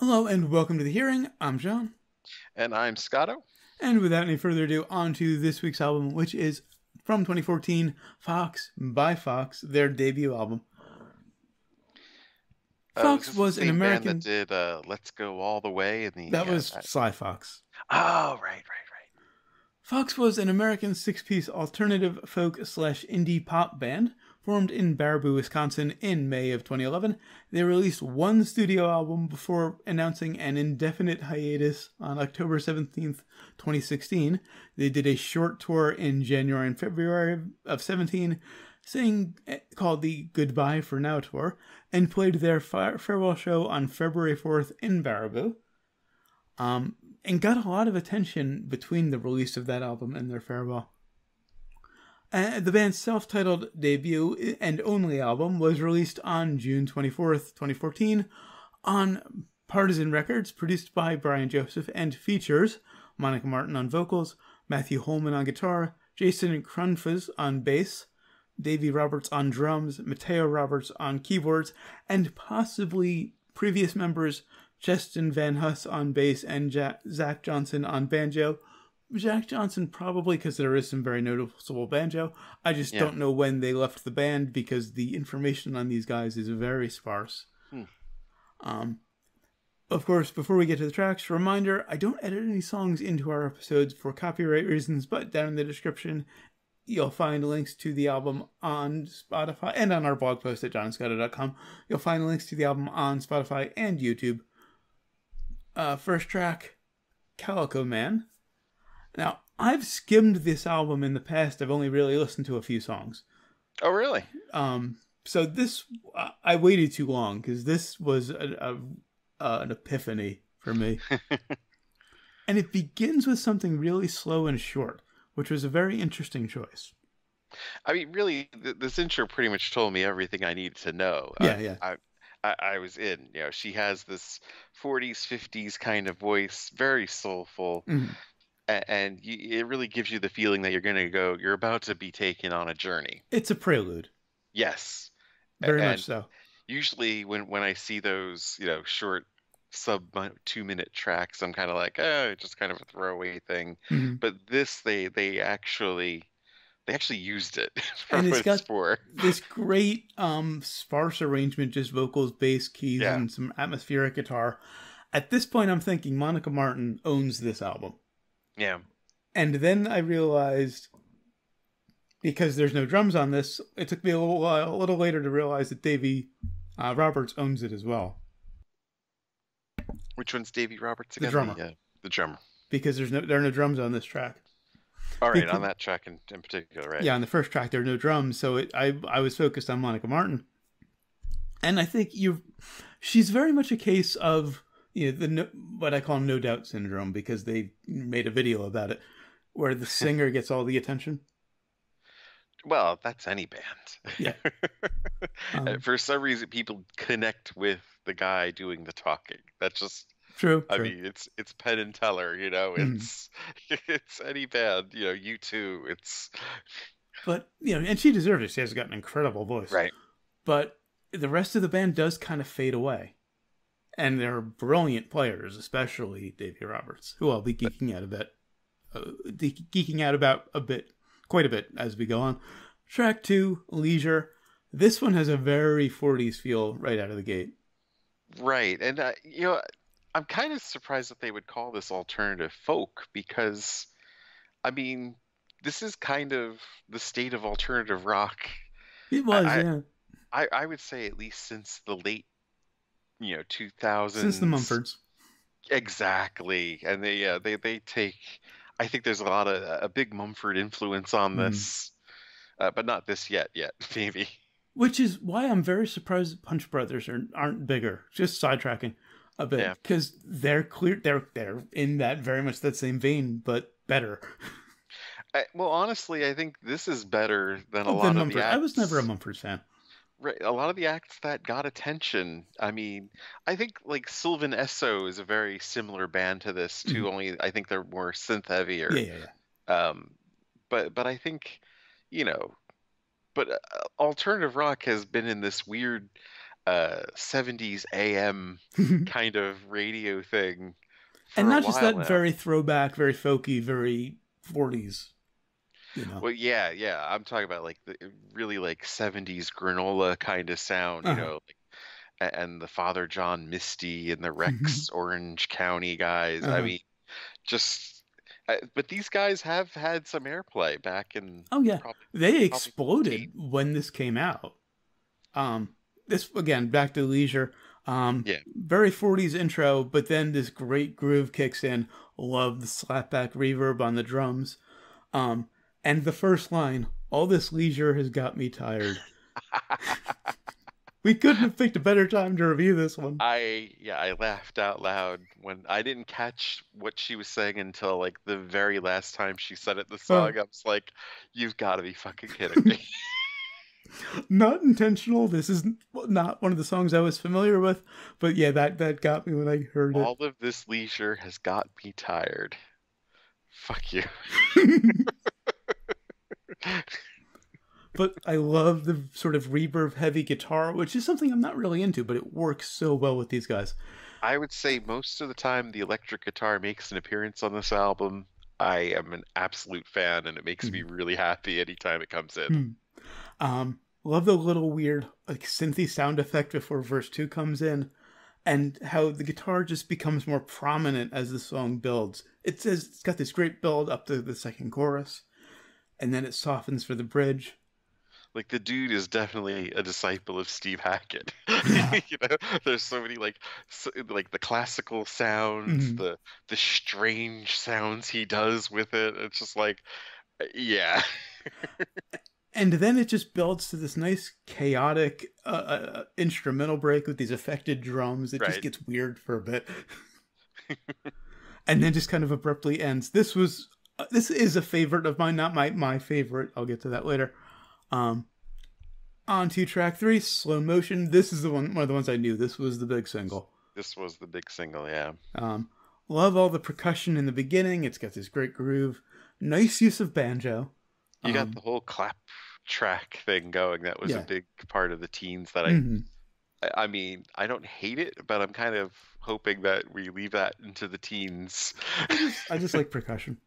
Hello and welcome to the hearing. I'm John. And I'm Scotto. And without any further ado, on to this week's album, which is from 2014, PHOX by PHOX, their debut album. Uh, PHOX was, was an American. that did uh, "Let's Go All the Way" in the. That uh, was uh, Sly Fox. oh, right, right, right. PHOX was an American six piece alternative folk slash indie pop band formed in Baraboo, Wisconsin in May of 2011. They released one studio album before announcing an indefinite hiatus on October 17th, 2016. They did a short tour in January and February of 17, saying called the Goodbye for Now tour, and played their farewell show on February 4th in Baraboo. Um, and got a lot of attention between the release of that album and their farewell. Uh, the band's self titled debut and only album was released on June 24th, 2014, on Partisan Records, produced by Brian Joseph, and features Monica Martin on vocals, Matthew Holmen on guitar, Jason Krunnfusz on bass, Davey Roberts on drums, Matteo Roberts on keyboards, and possibly previous members Justin VanHuss on bass and Zach Johnston on banjo. Jack Johnson probably because there is some very noticeable banjo. I just Yeah. don't know when they left the band because the information on these guys is very sparse. Hmm. Um, of course, before we get to the tracks, reminder I don't edit any songs into our episodes for copyright reasons, but down in the description, you'll find links to the album on Spotify and on our blog post at johnscotto.com. You'll find links to the album on Spotify and YouTube. Uh, first track, Calico Man. Now, I've skimmed this album in the past. I've only really listened to a few songs. Oh, really? Um, so this I- I waited too long because this was a, a, uh, an epiphany for me. and it begins with something really slow and short, which was a very interesting choice. I mean, really, th- this intro pretty much told me everything I needed to know. Yeah, I, yeah. I, I, I was in. You know, she has this 40s, 50s kind of voice, very soulful, Mhm. And you, it really gives you the feeling that you're going to go. You're about to be taken on a journey. It's a prelude, Yes. very and much so. Usually, when when I see those, you know, short sub two minute tracks, I'm kind of like, oh, just kind of a throwaway thing. Mhm. But this, they they actually they actually used it for And it's got- for. This great um sparse arrangement, just vocals, bass, keys, Yeah. and some atmospheric guitar. At this point, I'm thinking Monica Martin owns this album. Yeah. And then I realized because there's no drums on this, it took me a little while, a little later to realize that Davey uh, Roberts owns it as well Which one's Davey Roberts The drummer. The, uh, the drummer. because there's no there are no drums on this track. All right, on that track in, in particular, right? Yeah, on the first track there are no drums, so it, I I was focused on Monica Martin, and I think you, she's very much a case of you know the no, what I call no doubt syndrome because they made a video about it where the singer gets all the attention. Well, that's any band. Yeah. Um, For some reason, people connect with the guy doing the talking. That's just. true, I true. mean, it's it's Penn and Teller, you know. Mhm. It's it's any band, you know. U2. It's but you know, and she deserves it. She has got an incredible voice. right. but the rest of the band does kind of fade away. And they're brilliant players, especially Davey Roberts, who I'll be geeking out a bit, uh, geeking out about a bit, quite a bit as we go on. Track two, Leisure. This one has a very 40s feel right out of the gate. Right, and uh, you know, I'm kind of surprised that they would call this alternative folk because, I mean, this is kind of the state of alternative rock. It was, I- yeah. I I would say at least since the late, you know, 2000s. Since the Mumfords. Exactly, and they uh, they they take. I think there's a lot of a big Mumford influence on Mhm. this, uh, but not this yet. Yet maybe. Which is why I'm very surprised that Punch Brothers are, aren't bigger. Just sidetracking a bit Yeah. because they're clear. They're they're in that very much that same vein, but better. I, well, honestly, I think this is better than a Than lot of Mumford. the acts. I was never a Mumford fan. Right, a lot of the acts that got attention. I mean, I think like Sylvan Esso is a very similar band to this too. Only I think they're more synth heavier. Yeah, yeah, yeah. Um, but but I think, you know, but uh, alternative rock has been in this weird. uh 70s AM kind of radio thing. and not just that now. very throwback, very folky, very 40s. You know. Well, yeah, yeah. I'm talking about like the really like 70s granola kind of sound, you Uh-huh. know, like, and the Father John Misty and the Rex Orange County guys. I Uh-huh. mean, just, uh, but these guys have had some airplay back in Oh yeah, probably they exploded when this came out. Um, this again back to leisure. Um, Yeah. very 40s intro, but then this great groove kicks in. Love the slapback reverb on the drums. Um, and the first line, all this leisure has got me tired. we couldn't have picked a better time to review this one. I yeah, I laughed out loud when I didn't catch what she was saying until like the very last time she said it the song. I was like, "You've got to be fucking kidding me!" Not intentional. This is not one of the songs I was familiar with, but yeah, that that got me when I heard it. All of this leisure has got me tired. Fuck you. but I love the sort of reverb heavy guitar, which is something I'm not really into, but it works so well with these guys. I would say most of the time the electric guitar makes an appearance on this album. I am an absolute fan, and it makes me really happy anytime it comes in. Hmm. Um, love the little weird like synthy sound effect before verse two comes in, and how the guitar just becomes more prominent as the song builds. It says it's got this great build up to the second chorus, and then it softens for the bridge. Like the dude is definitely a disciple of Steve Hackett. Yeah. you know, there's so many like so, like the classical sounds, Mhm. the the strange sounds he does with it. It's just like, uh, yeah, And then it just builds to this nice chaotic uh, uh, instrumental break with these affected drums. It just gets weird for a bit, and then just kind of abruptly ends. This was uh, this is a favorite of mine, not my my favorite. I'll get to that later. Um, on to track three, slow motion. This is the one one of the ones I knew. This was the big single. this was the big single. Yeah, Um, love all the percussion in the beginning. It's got this great groove. Nice use of banjo. you got Um, the whole clap track thing going. That was Yeah. a big part of the teens. That I, mhm. I I mean, I don't hate it, but I'm kind of hoping that we leave that into the teens. I just like percussion.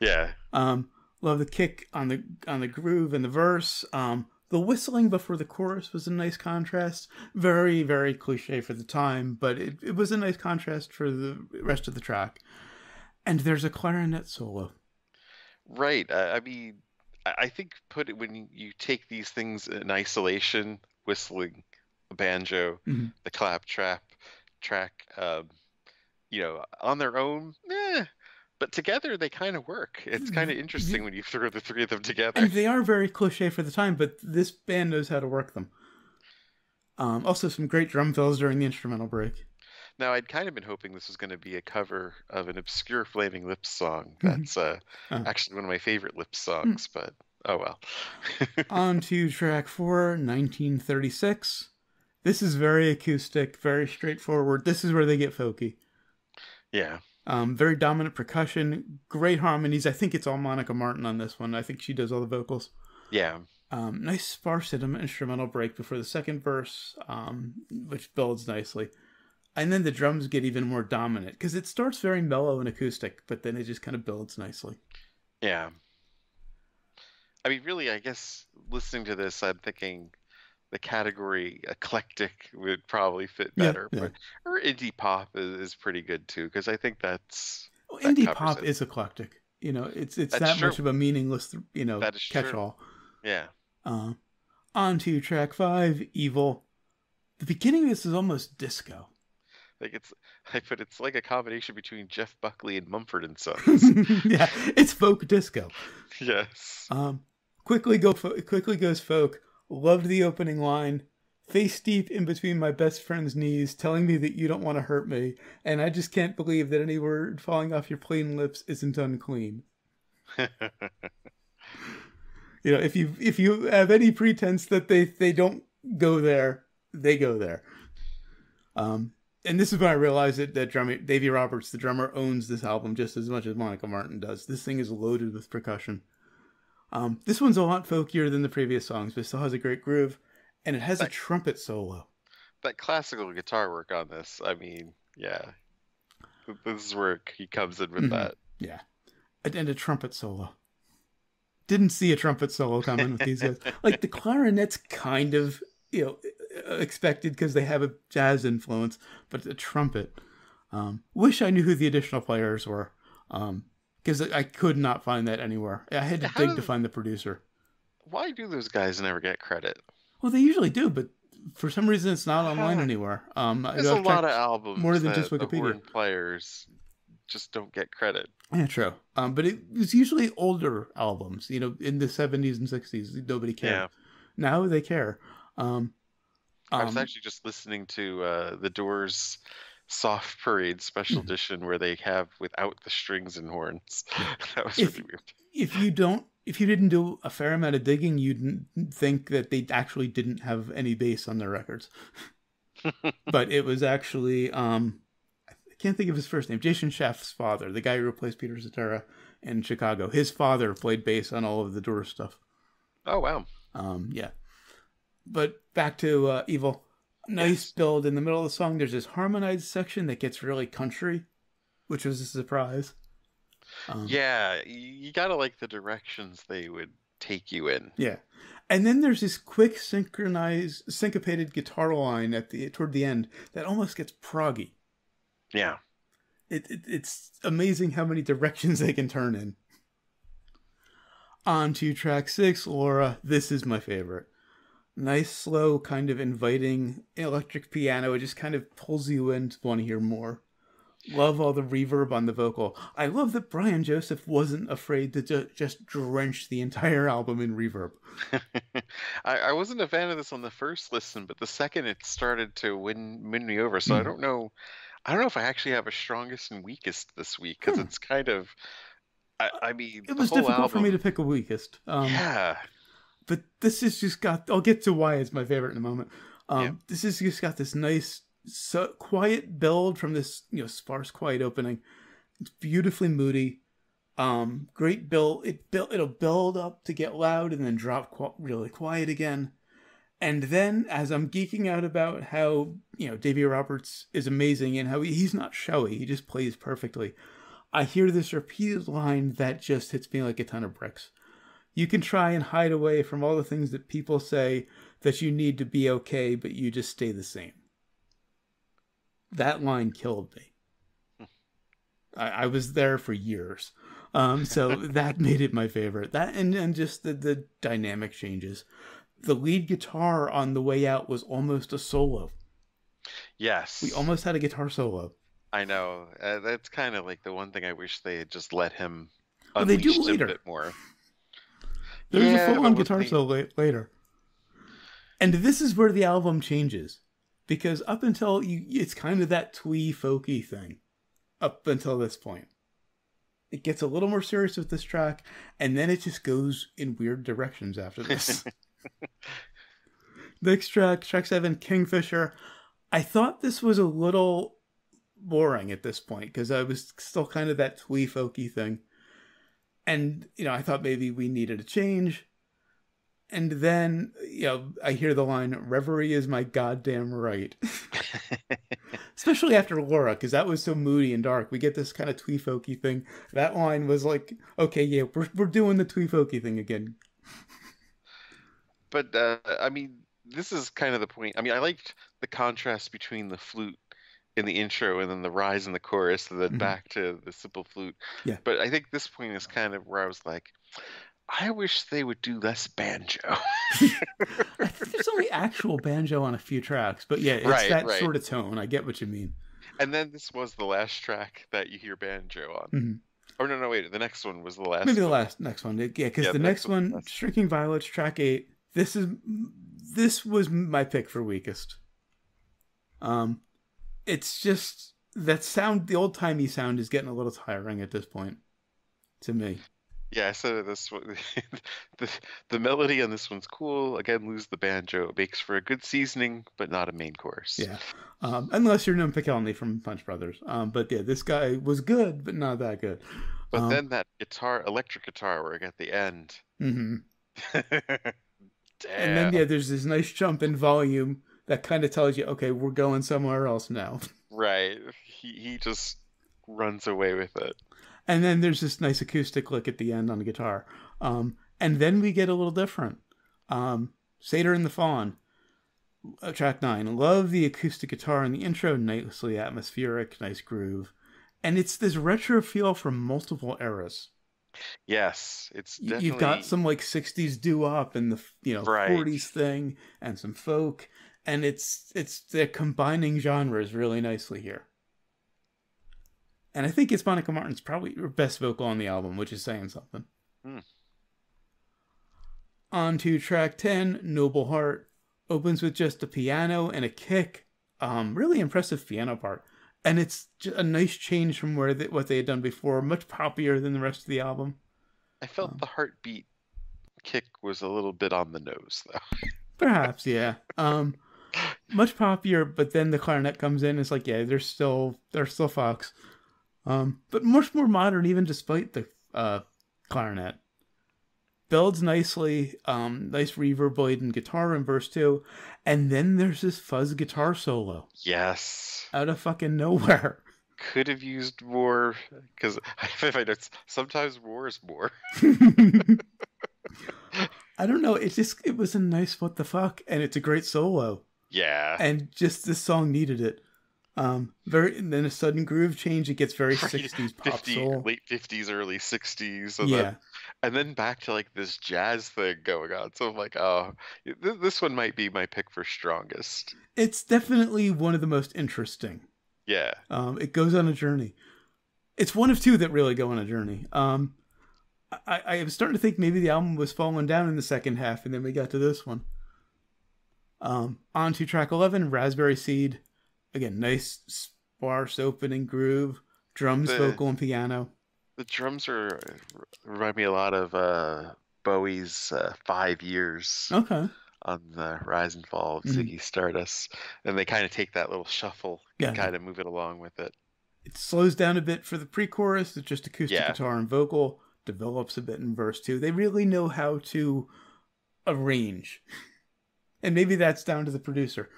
Yeah, Um, love the kick on the on the groove and the verse. Um, the whistling before the chorus was a nice contrast. Very very cliche for the time, but it, it was a nice contrast for the rest of the track. And there's a clarinet solo. right. I, I mean, I, think put it when you, take these things in isolation, whistling, the banjo, Mhm. the clap trap track, um, you know, on their own, eh. But together they kind of work. It's kind of interesting when you throw the three of them together. And they are very cliche for the time, but this band knows how to work them. Um, also, some great drum fills during the instrumental break. Now, I'd kind of been hoping this was going to be a cover of an obscure Flaming Lips song. Mhm. That's uh, Oh. actually one of my favorite Lips songs, but oh well. On to track four, 1936. This is very acoustic, very straightforward. This is where they get folky. yeah, Um, very dominant percussion, great harmonies. I think it's all Monica Martin on this one. I think she does all the vocals. yeah, Um, nice sparse instrumental break before the second verse, um, which builds nicely. And then the drums get even more dominant because it starts very mellow and acoustic, but then it just kind of builds nicely. yeah. I mean, really, I guess listening to this, I'm thinking the category eclectic would probably fit better, yeah. but or indie pop is, is pretty good too because I think that's Well, That indie pop it. is eclectic. You know, it's it's That's that true. much of a meaningless, you know, That is true. catch-all. yeah. Uh, on to track five, Evil. The beginning of this is almost disco. Like it's, I put it's like a combination between Jeff Buckley and Mumford and Sons. yeah, it's folk disco. yes. Um, quickly go, quickly goes folk. Loved the opening line. Face deep in between my best friend's knees, telling me that you don't want to hurt me, and I just can't believe that any word falling off your plain lips isn't unclean. You know, if you if you have any pretense that they they don't go there, they go there. Um, and this is when I realized that that drummer Davey Roberts, the drummer, owns this album just as much as Monica Martin does. This thing is loaded with percussion. Um, this one's a lot folkier than the previous songs, but still has a great groove, and it has a trumpet solo. that classical guitar work on this. I mean, yeah, this is where he comes in with Mhm. that. Yeah, and, a trumpet solo. Didn't see a trumpet solo coming with these guys. Like the clarinet's kind of you know expected because they have a jazz influence, but the trumpet. Um, wish I knew who the additional players were, because I could not find that anywhere. I had to How dig to find the producer. Why do those guys never get credit? Well, they usually do, but for some reason it's not online anywhere. Um, There's a lot of albums more than that just Wikipedia. players just don't get credit. Yeah, true. Um, but it was usually older albums, you know, in the seventies and sixties. Nobody cared. Yeah. Now they care. Um, I was um, actually just listening to uh, the Doors Soft Parade Special Mhm. Edition where they have without the strings and horns. that was If- really weird. if you don't, if you didn't do a fair amount of digging, you'd think that they actually didn't have any bass on their records. but it was actually, um, I can't think of his first name. Jason Scheff's father, the guy who replaced Peter Cetera in Chicago. His father played bass on all of the Doors stuff. Oh wow. Um, yeah. But back to uh, Evil. Nice Yes. build in the middle of the song. There's this harmonized section that gets really country, which was a surprise. Um, Yeah, you gotta like the directions they would take you in. Yeah. And then there's this quick synchronized syncopated guitar line at the toward the end that almost gets proggy. Yeah. It, it it's amazing how many directions they can turn in. On to track six, Laura. This is my favorite. Nice, slow, kind of inviting electric piano. It just kind of pulls you in to want to hear more. Love all the reverb on the vocal. I love that Brian Joseph wasn't afraid to ju- just drench the entire album in reverb. I, I wasn't a fan of this on the first listen, but the second it started to win win me over. So I Mhm. don't know. I don't know if I actually have a strongest and weakest this week because Hmm. it's kind of. I, I mean, It was difficult for me to pick a weakest. Um, yeah, but this has just got i'll get to why it's my favorite in a moment. Um Yeah. this has just got this nice so quiet build from this you know sparse quiet opening. It's beautifully moody. Um great build it built it'll build up to get loud and then drop qu- really quiet again. And then as i'm geeking out about how you know davey roberts is amazing and how he, he's not showy he just plays perfectly i hear this repeated line that just hits me like a ton of bricks you can try and hide away from all the things that people say that you need to be okay, but you just stay the same. That line killed me. I, I was there for years. Um, so that made it my favorite. That and, and just the, the dynamic changes. The lead guitar on the way out was almost a solo. yes. We almost had a guitar solo. I know. Uh, that's kind of like the one thing I wish they had just let him Well, they do later. a bit more. There's Yeah, a full on guitar solo la- later. And this is where the album changes. Because up until you it's kind of that twee folky thing. Up until this point. It gets a little more serious with this track, and then it just goes in weird directions after this. Next track, track seven, Kingfisher. I thought this was a little boring at this point because I was still kind of that twee folky thing. And, you know, I thought maybe we needed a change. And then, you know, I hear the line, Reverie is my goddamn right. Especially after Laura, because that was so moody and dark. We get this kind of twee folky thing. That line was like, okay, yeah, we're, we're doing the twee folky thing again. But uh, I mean, this is kind of the point. I mean, I liked the contrast between the flute in the intro and then the rise in the chorus, and then Mhm. back to the simple flute. Yeah. But I think this point is kind of where I was like, I wish they would do less banjo. I think there's only actual banjo on a few tracks, but yeah, it's Right, that right. sort of tone. I get what you mean. and then this was the last track that you hear banjo on. Mhm. Oh no, no, wait. The next one was the last. Maybe the one. last next one. Yeah, because Yeah, the the next next one one, Shrinking Violets, track eight. This is this was my pick for weakest. Um, it's just that sound. The old timey sound is getting a little tiring at this point, to me. Yeah, I said this one. the the melody on this one's cool. Again, lose the banjo. It makes for a good seasoning, but not a main course. Yeah, um, unless you're Noam Pikelny from Punch Brothers. Um, but yeah, this guy was good, but not that good. But Um, then that guitar, electric guitar work at the end. hmm Damn. And then yeah, there's this nice jump in volume that kind of tells you, okay, we're going somewhere else now. Right. He he just runs away with it. And then there's this nice acoustic lick at the end on the guitar. Um, and then we get a little different. Um, Satyr and the Faun, uh, track nine. Love the acoustic guitar in the intro, nicely atmospheric, nice groove. And it's this retro feel from multiple eras. Yes, it's definitely You've got some like 60s doo wop and the you know Right. 40s thing and some folk and it's it's they're combining genres really nicely here. And I think it's Monica Martin's probably her best vocal on the album, which is saying something. Hmm. On to track 10, Noble Heart. Opens with just a piano and a kick. Um, really impressive piano part. And it's a nice change from where they, what they had done before, much poppier than the rest of the album. I felt um, the heartbeat kick was a little bit on the nose though. Perhaps, yeah. Um, much poppier, but then the clarinet comes in. It's like, yeah, they're still they're still PHOX, um, but much more modern, even despite the uh, clarinet. Builds nicely, um, nice reverb blade and guitar in verse two, and then there's this fuzz guitar solo Yes. out of fucking nowhere. Could have used more because I find it's sometimes more is more. I don't know. It just it was a nice what the fuck, and it's a great solo. Yeah. and just this song needed it. Um, very and then a sudden groove change. It gets very sixties pop 50 soul. late 50s early 60s and Yeah, then and then back to like this jazz thing going on so i'm like oh th- this one might be my pick for strongest it's definitely one of the most interesting. yeah Um, it goes on a journey. It's one of two that really go on a journey. Um, I, I was starting to think maybe the album was falling down in the second half, and then we got to this one. Um, on to track eleven, Raspberry Seed. Again, nice sparse opening groove, drums, The- vocal, and piano. the drums are remind me a lot of uh bowie's uh, five years Okay. on the rise and fall of Mhm. ziggy stardust and they kind of take that little shuffle Yeah. and kind of move it along with it It slows down a bit for the pre-chorus. It's just acoustic Yeah. guitar and vocal. Develops a bit in verse two. They really know how to arrange, and maybe that's down to the producer.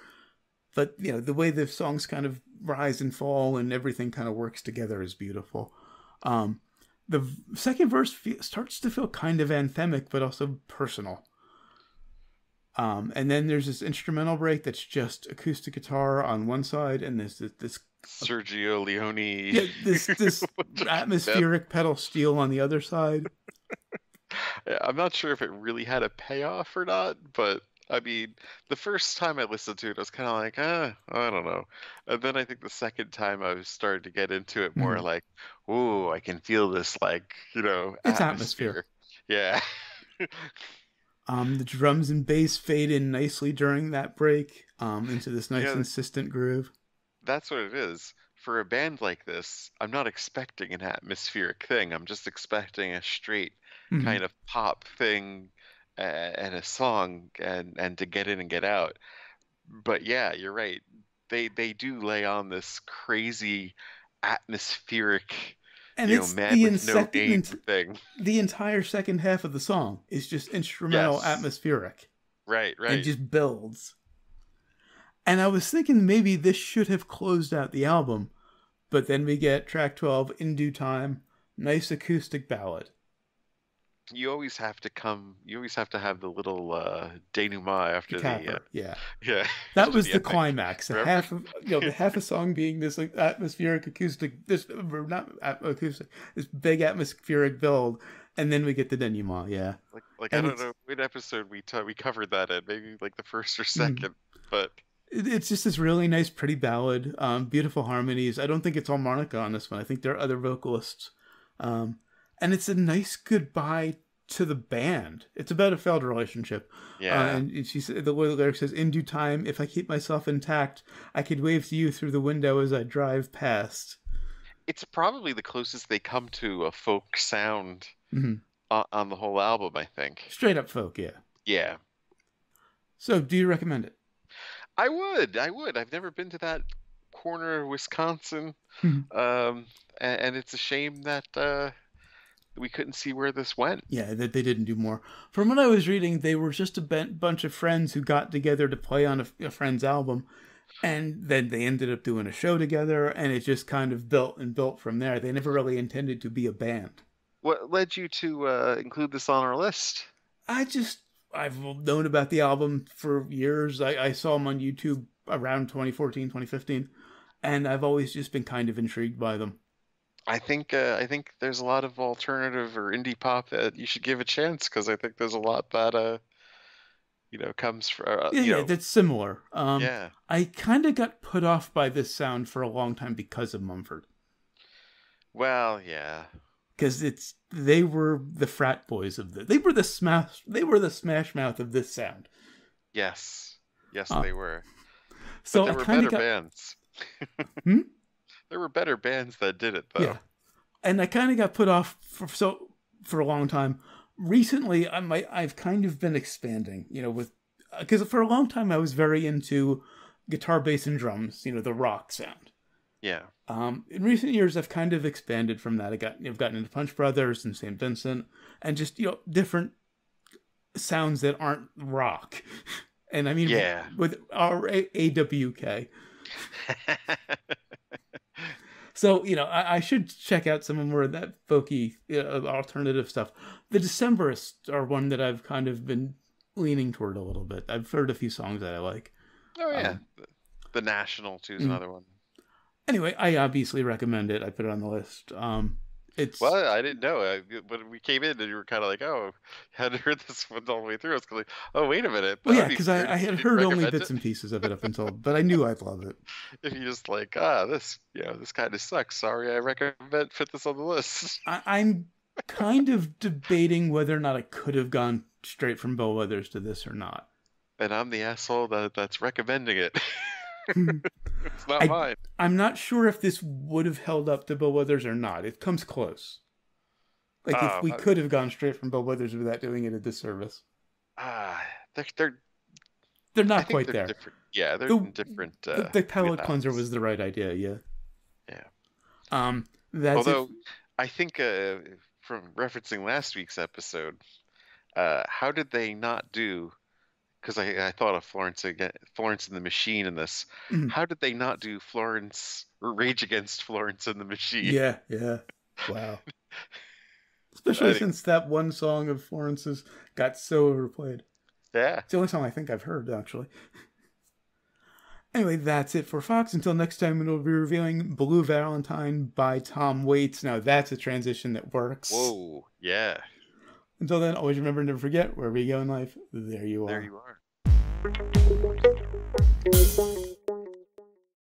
But you know the way the songs kind of rise and fall and everything kind of works together is beautiful. Um, the second verse fe- starts to feel kind of anthemic, but also personal. Um, and then there's this instrumental break that's just acoustic guitar on one side, and there's this, this sergio leone yeah, this this atmospheric pedal steel on the other side. I'm not sure if it really had a payoff or not, but I mean, the first time I listened to it, I was kind of like, ah, I don't know. And then I think the second time I was starting to get into it more Mhm. like, ooh, I can feel this, like, you know, It's atmosphere. Yeah. Um, the drums and bass fade in nicely during that break um, into this nice Yeah. insistent groove. That's what it is. For a band like this, I'm not expecting an atmospheric thing. I'm just expecting a straight Mhm. kind of pop thing and a song and and to get in and get out. But yeah, you're right. They they do lay on this crazy atmospheric, And you know, it's man the, with no insec- ent- thing. the entire second half of the song is just instrumental Yes. atmospheric Right, right. and just builds. And I was thinking maybe this should have closed out the album, but then we get track 12 in due time, nice acoustic ballad. You always have to come. You always have to have the little uh, denouement after the, uh, yeah. yeah. That was the ending. climax. Remember? Half of you know, the half a song being this like atmospheric acoustic, this not acoustic, this big atmospheric build, and then we get the denouement. Yeah, Like, like I don't know what episode we t- we covered that in. Maybe like the first or Mm. second. But it's just this really nice, pretty ballad. Um, beautiful harmonies. I don't think it's all Monica on this one. I think there are other vocalists, um, and it's a nice goodbye to the band. It's about a failed relationship. yeah, Uh, and she said the lyric says, "In due time, if I keep myself intact, I could wave to you through the window as I drive past." it's probably the closest they come to a folk sound Mhm. on, on the whole album. I think. Straight up folk, yeah. Yeah, So, do you recommend it? I would. I would. I've never been to that corner of Wisconsin, Mhm. um, and, and it's a shame that uh, we couldn't see where this went. Yeah, that they didn't do more. From what I was reading, they were just a bunch of friends who got together to play on a, a friend's album, and then they ended up doing a show together, and it just kind of built and built from there. They never really intended to be a band. What led you to uh, include this on our list? I just I've known about the album for years. I, I saw them on YouTube around 2014, 2015, and I've always just been kind of intrigued by them. I think uh, I think there's a lot of alternative or indie pop that you should give a chance because I think there's a lot that uh you know comes from uh, yeah, yeah that's similar. Um, yeah. I kind of got put off by this sound for a long time because of Mumford. Well, yeah. Because it's they were the frat boys of the they were the smash they were the smash mouth of this sound. Yes, yes, uh, they were. So but there I were kind better got bands. hmm? There were better bands that did it though. Yeah. And I kind of got put off for so for a long time. Recently, I might I've kind of been expanding, you know, with because for a long time I was very into guitar, bass, and drums, you know, the rock sound. Yeah. Um, in recent years, I've kind of expanded from that. I got I've gotten into Punch Brothers and St. Vincent, and just you know different sounds that aren't rock. And I mean, Yeah. with our A- AWK. So you know, I, I should check out some more of that folky uh, alternative stuff. The Decemberists are one that I've kind of been leaning toward a little bit. I've heard a few songs that I like. oh yeah. Um, the, the National too is mm. another one. Anyway, I obviously recommend it. I put it on the list. Um, it's Well, I didn't know. I, when we came in, and you were kind of like, "Oh, hadn't heard this one all the way through." I was like, "Oh, wait a minute." well, yeah, because I, I had heard only bits it." and pieces of it up until, but I knew I'd love it. If you just like, ah, this, you know, this kind of sucks. Sorry, I recommend put this on the list. I, I'm kind of debating whether or not I could have gone straight from Bill Withers to this or not. And I'm the asshole that that's recommending it. it's not I- mine. I'm not sure if this would have held up to Bill Withers or not. It comes close. Like Oh, if we I- could have gone straight from Bill Withers without doing it a disservice. Ah, they're they're They're not quite they're there. different. Yeah, they're The- different. Uh, the, the palate cleanser was the right idea, yeah. Yeah. Um that's Although it. I think uh, from referencing last week's episode, uh, how did they not do? Because I, I thought of Florence again, Florence and the Machine in this. Mhm. How did they not do Florence or Rage Against Florence and the Machine? Yeah, yeah. Wow. Especially think- since that one song of Florence's got so overplayed. Yeah. It's the only song I think I've heard, actually. Anyway, that's it for PHOX. Until next time, we'll be reviewing Blue Valentine by Tom Waits. Now, that's a transition that works. Whoa. Yeah. Until then, always remember and never forget wherever you go in life, there you are. There you are.